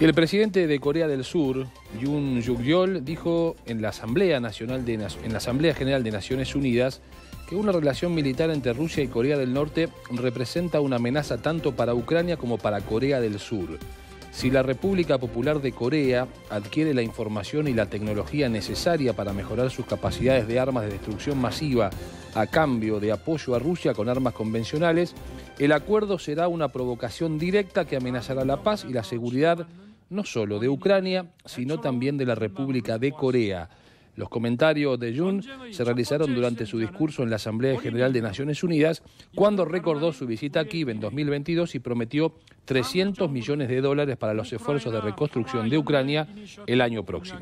El presidente de Corea del Sur, Yoon Suk-yeol, dijo en la Asamblea en la Asamblea General de Naciones Unidas que una relación militar entre Rusia y Corea del Norte representa una amenaza tanto para Ucrania como para Corea del Sur. Si la República Popular de Corea adquiere la información y la tecnología necesaria para mejorar sus capacidades de armas de destrucción masiva a cambio de apoyo a Rusia con armas convencionales, el acuerdo será una provocación directa que amenazará la paz y la seguridad no solo de Ucrania, sino también de la República de Corea. Los comentarios de Jun se realizaron durante su discurso en la Asamblea General de Naciones Unidas, cuando recordó su visita a Kiev en 2022 y prometió 300 millones de dólares para los esfuerzos de reconstrucción de Ucrania el año próximo.